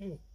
Okay.